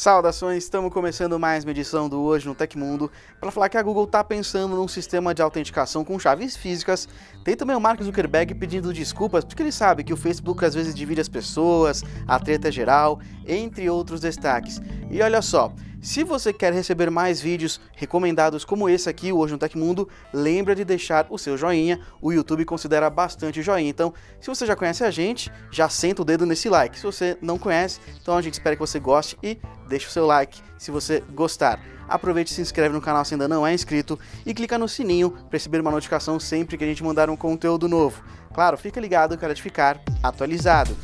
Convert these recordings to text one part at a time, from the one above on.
Saudações, estamos começando mais uma edição do Hoje no Tecmundo para falar que a Google está pensando num sistema de autenticação com chaves físicas. Tem também o Mark Zuckerberg pedindo desculpas porque ele sabe que o Facebook às vezes divide as pessoas, a treta é geral, entre outros destaques. E olha só, se você quer receber mais vídeos recomendados como esse aqui, Hoje no Tecmundo, lembra de deixar o seu joinha, o YouTube considera bastante joinha. Então, se você já conhece a gente, já senta o dedo nesse like. Se você não conhece, então a gente espera que você goste e deixe o seu like se você gostar. Aproveite e se inscreve no canal se ainda não é inscrito e clica no sininho para receber uma notificação sempre que a gente mandar um conteúdo novo. Claro, fica ligado para te ficar atualizado.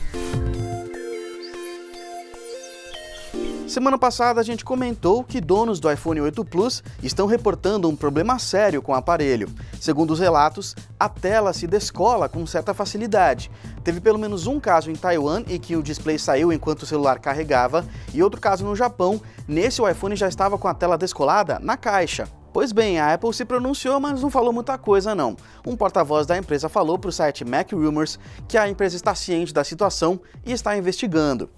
Semana passada a gente comentou que donos do iPhone 8 Plus estão reportando um problema sério com o aparelho. Segundo os relatos, a tela se descola com certa facilidade. Teve pelo menos um caso em Taiwan em que o display saiu enquanto o celular carregava, e outro caso no Japão. Nesse o iPhone já estava com a tela descolada na caixa. Pois bem, a Apple se pronunciou, mas não falou muita coisa não. Um porta-voz da empresa falou para o site Mac Rumors que a empresa está ciente da situação e está investigando.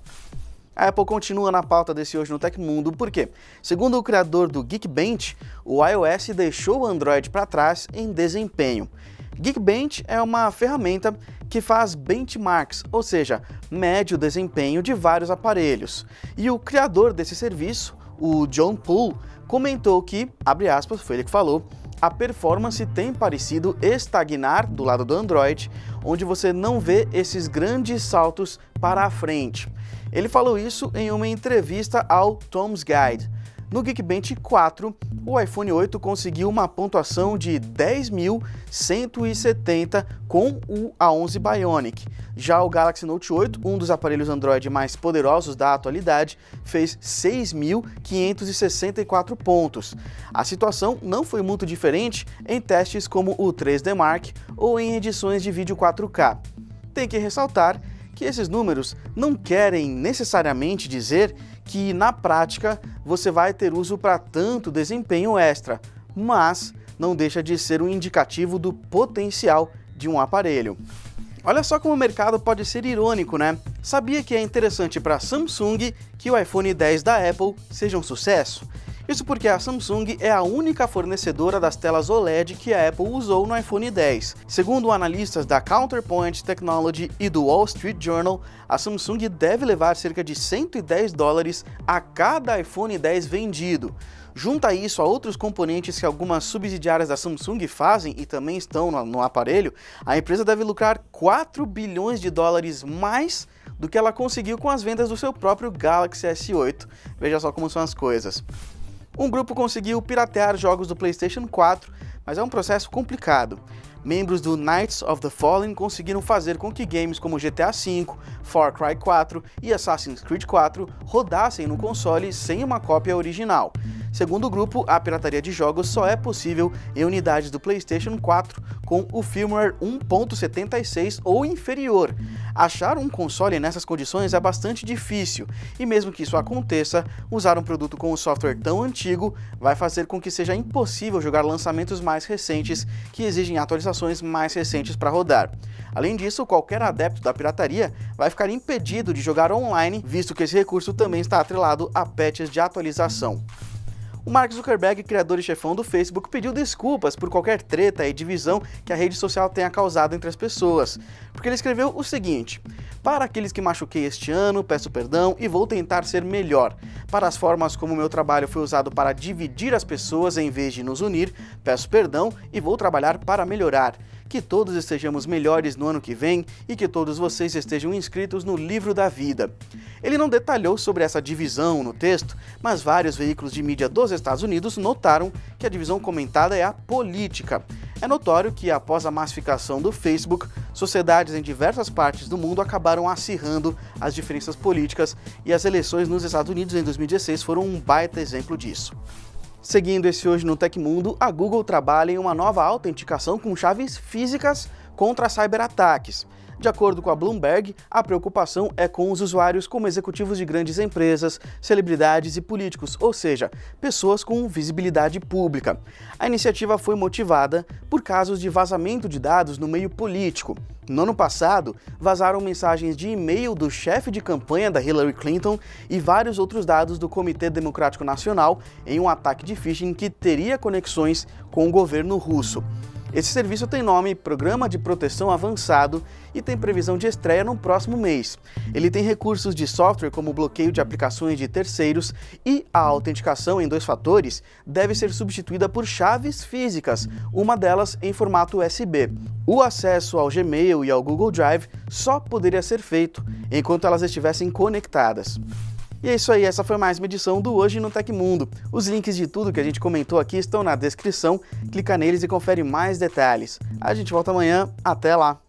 A Apple continua na pauta desse Hoje no Tecmundo, porque, segundo o criador do Geekbench, o iOS deixou o Android para trás em desempenho. Geekbench é uma ferramenta que faz benchmarks, ou seja, mede o desempenho de vários aparelhos. E o criador desse serviço, o John Poole, comentou que, abre aspas, foi ele que falou, a performance tem parecido estagnar do lado do Android, onde você não vê esses grandes saltos para a frente. Ele falou isso em uma entrevista ao Tom's Guide. No Geekbench 4, o iPhone 8 conseguiu uma pontuação de 10.170 com o A11 Bionic. Já o Galaxy Note 8, um dos aparelhos Android mais poderosos da atualidade, fez 6.564 pontos. A situação não foi muito diferente em testes como o 3D Mark ou em edições de vídeo 4K. Tem que ressaltar que esses números não querem necessariamente dizer que na prática você vai ter uso para tanto desempenho extra, mas não deixa de ser um indicativo do potencial de um aparelho. Olha só como o mercado pode ser irônico, né? Sabia que é interessante para Samsung que o iPhone 10 da Apple seja um sucesso? Isso porque a Samsung é a única fornecedora das telas OLED que a Apple usou no iPhone 10. Segundo analistas da Counterpoint Technology e do Wall Street Journal, a Samsung deve levar cerca de 110 dólares a cada iPhone 10 vendido. Junta isso a outros componentes que algumas subsidiárias da Samsung fazem e também estão no, no, aparelho, a empresa deve lucrar 4 bilhões de dólares mais do que ela conseguiu com as vendas do seu próprio Galaxy S8. Veja só como são as coisas. Um grupo conseguiu piratear jogos do PlayStation 4, mas é um processo complicado. Membros do Knights of the Fallen conseguiram fazer com que games como GTA V, Far Cry 4 e Assassin's Creed 4 rodassem no console sem uma cópia original. Segundo o grupo, a pirataria de jogos só é possível em unidades do PlayStation 4 com o firmware 1.76 ou inferior. Achar um console nessas condições é bastante difícil, e mesmo que isso aconteça, usar um produto com um software tão antigo vai fazer com que seja impossível jogar lançamentos mais recentes que exigem atualizações mais recentes para rodar. Além disso, qualquer adepto da pirataria vai ficar impedido de jogar online, visto que esse recurso também está atrelado a patches de atualização. O Mark Zuckerberg, criador e chefão do Facebook, pediu desculpas por qualquer treta e divisão que a rede social tenha causado entre as pessoas, porque ele escreveu o seguinte: Para aqueles que machuquei este ano, peço perdão e vou tentar ser melhor. Para as formas como meu trabalho foi usado para dividir as pessoas em vez de nos unir, peço perdão e vou trabalhar para melhorar que todos estejamos melhores no ano que vem e que todos vocês estejam inscritos no livro da vida. Ele não detalhou sobre essa divisão no texto, mas vários veículos de mídia dos Estados Unidos notaram que a divisão comentada é a política. É notório que, após a massificação do Facebook, sociedades em diversas partes do mundo acabaram acirrando as diferenças políticas e as eleições nos Estados Unidos em 2016 foram um baita exemplo disso. Seguindo esse hoje no Tecmundo, a Google trabalha em uma nova autenticação com chaves físicas contra cyberataques. De acordo com a Bloomberg, a preocupação é com os usuários como executivos de grandes empresas, celebridades e políticos, ou seja, pessoas com visibilidade pública. A iniciativa foi motivada por casos de vazamento de dados no meio político. No ano passado, vazaram mensagens de e-mail do chefe de campanha da Hillary Clinton e vários outros dados do Comitê Democrático Nacional em um ataque de phishing que teria conexões com o governo russo. Esse serviço tem nome Programa de Proteção Avançado e tem previsão de estreia no próximo mês. Ele tem recursos de software como bloqueio de aplicações de terceiros e a autenticação em dois fatores deve ser substituída por chaves físicas, uma delas em formato USB. O acesso ao Gmail e ao Google Drive só poderia ser feito enquanto elas estivessem conectadas. E é isso aí, essa foi mais uma edição do Hoje no Tecmundo. Os links de tudo que a gente comentou aqui estão na descrição, clica neles e confere mais detalhes. A gente volta amanhã, até lá!